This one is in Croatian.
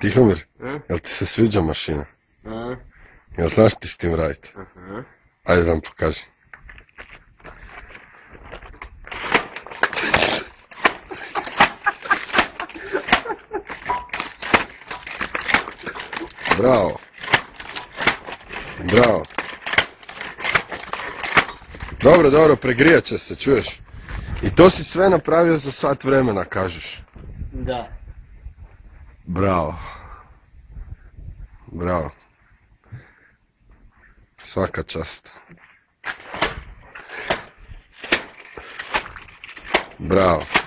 Tihomir, A? jel ti se sviđa mašina? A? Jel znaš ti s tim raditi? Aha. Ajde da mi pokaži. Bravo. Bravo. Dobro, dobro, pregrijat će se, čuješ? I to si sve napravio za sat vremena, kažeš. Da. Bravo. Bravo. Svaka čast. Bravo.